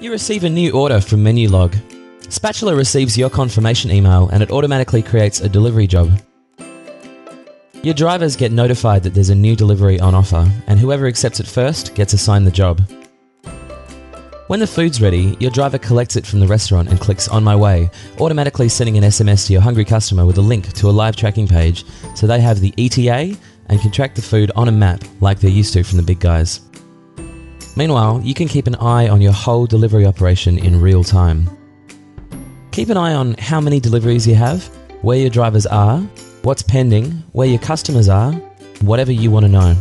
You receive a new order from Menulog. Spatula receives your confirmation email and it automatically creates a delivery job. Your drivers get notified that there's a new delivery on offer, and whoever accepts it first gets assigned the job. When the food's ready, your driver collects it from the restaurant and clicks On My Way, automatically sending an SMS to your hungry customer with a link to a live tracking page so they have the ETA and can track the food on a map like they're used to from the big guys. Meanwhile, you can keep an eye on your whole delivery operation in real time. Keep an eye on how many deliveries you have, where your drivers are, what's pending, where your customers are, whatever you want to know.